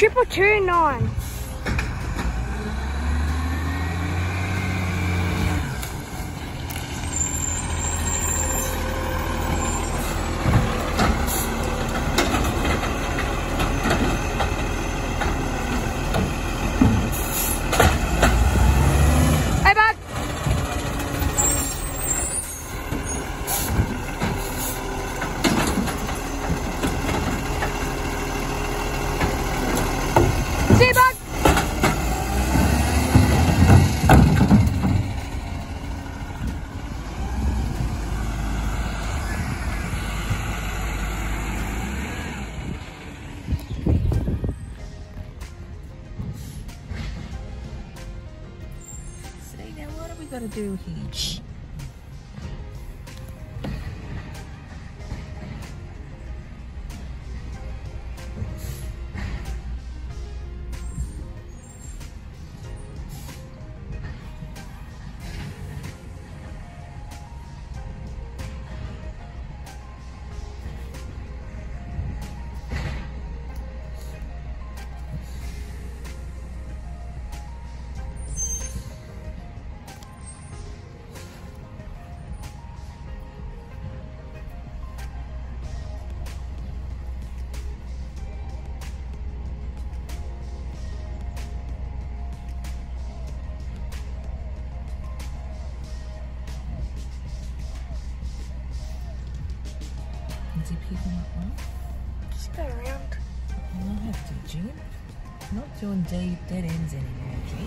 Triple two nine. Now what have we got to do here? Shh. Is he picking up one? Just go around. You don't have to, Jim. Not doing dead, dead ends anymore, Jim.